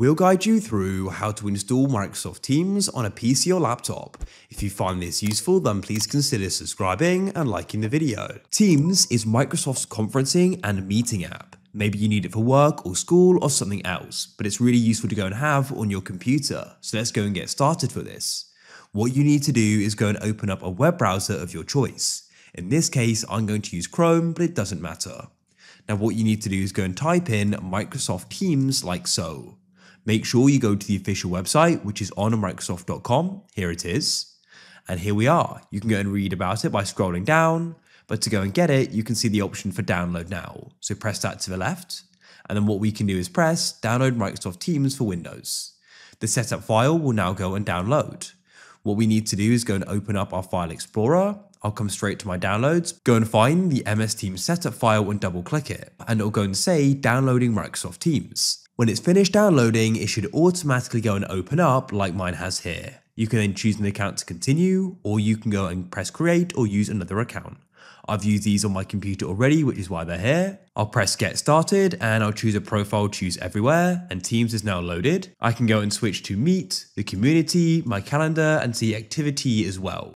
We'll guide you through how to install Microsoft Teams on a PC or laptop. If you find this useful, then please consider subscribing and liking the video. Teams is Microsoft's conferencing and meeting app. Maybe you need it for work or school or something else, but it's really useful to go and have on your computer. So let's go and get started for this. What you need to do is go and open up a web browser of your choice. In this case, I'm going to use Chrome, but it doesn't matter. Now what you need to do is go and type in Microsoft Teams like so make sure you go to the official website, which is on Microsoft.com. Here it is. And here we are. You can go and read about it by scrolling down. But to go and get it, you can see the option for download now. So press that to the left. And then what we can do is press download Microsoft Teams for Windows. The setup file will now go and download. What we need to do is go and open up our file explorer. I'll come straight to my downloads, go and find the MS Teams setup file and double click it. And it'll go and say downloading Microsoft Teams. When it's finished downloading, it should automatically go and open up like mine has here. You can then choose an account to continue, or you can go and press create or use another account. I've used these on my computer already, which is why they're here. I'll press get started and I'll choose a profile, choose everywhere, and Teams is now loaded. I can go and switch to Meet, the community, my calendar, and see activity as well.